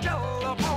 Joe.